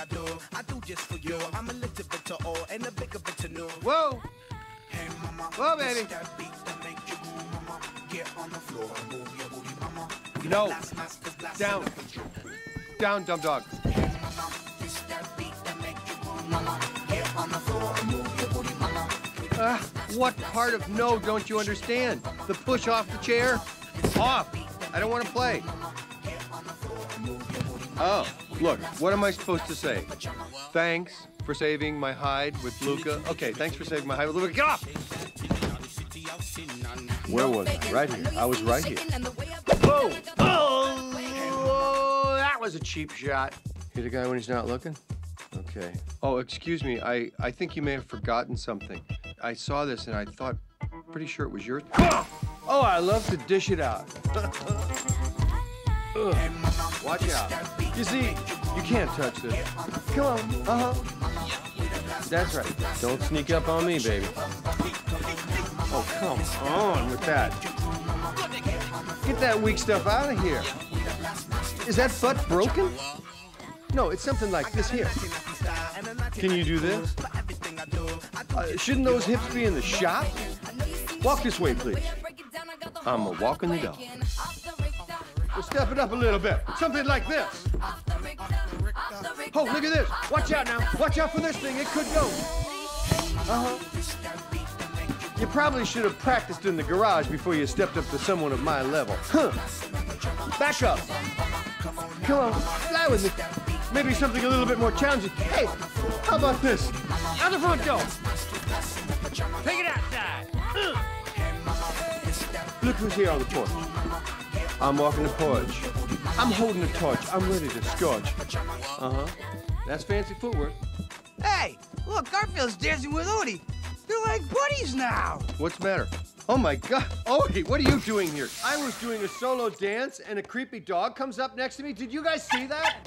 I do, I do just for you. I'm a little bit to old and a bigger bit to new. Whoa! Hey mama, Whoa, baby. that beat that make you move, mama. Get on the floor, move your booty, mama. We No. blast masters, blast Down. in the control. Down, dumb dog. Hey mama, this that beat that make you move, mama. Get on the floor, move your booty, mama. Ah, what part of no don't you understand? The push off the chair? Off. I don't want to play. Oh, look, what am I supposed to say? Thanks for saving my hide with Luca. Okay, thanks for saving my hide with Luca. Get off! Where was I? Right here. I was right here. Whoa! Oh, that was a cheap shot. Hit a guy when he's not looking? Okay. Oh, excuse me. I, I think you may have forgotten something. I saw this and I thought, pretty sure it was yours. Oh, I love to dish it out. Watch out. You see, you can't touch this. Come on. Uh huh. That's right. Don't sneak up on me, baby. Oh, come on with that. Get that weak stuff out of here. Is that butt broken? No, it's something like this here. Can you do this? Uh, shouldn't those hips be in the shop? Walk this way, please. I'm a walking the dog. Step it up a little bit. Something like this. Oh, look at this. Watch out now. Watch out for this thing. It could go. Uh-huh. You probably should have practiced in the garage before you stepped up to someone of my level. Huh. Back up. Come on, fly with me. Maybe something a little bit more challenging. Hey, how about this? Out the front door. Take it outside. Look who's here on the porch. I'm walking the porch. I'm holding the torch. I'm ready to scorch. Uh-huh. That's fancy footwork. Hey, look, Garfield's dancing with Odie. They're like buddies now. What's the matter? Oh my god. Odie, what are you doing here? I was doing a solo dance and a creepy dog comes up next to me. Did you guys see that?